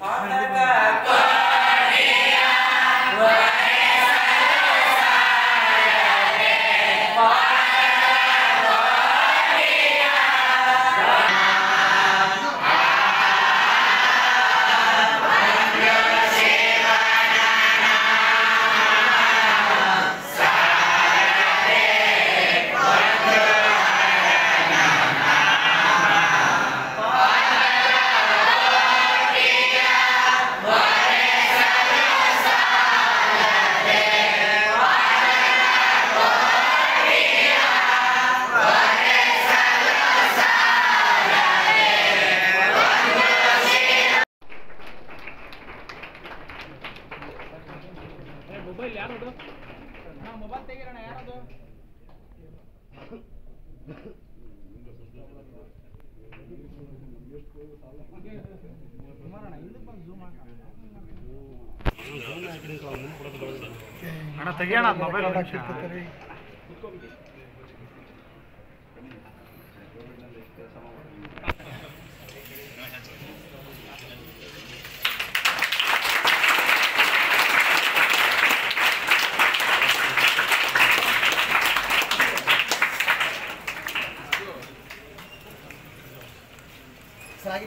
Pop that back. Mobile ಯಾರದು? ಅಣ್ಣ mobile ತೆಗಿರೋಣ ಯಾರದು? ಅಣ್ಣ ತೆಗಿಯೋಣ ಮೊಬೈಲ್ ಸಾಗಿ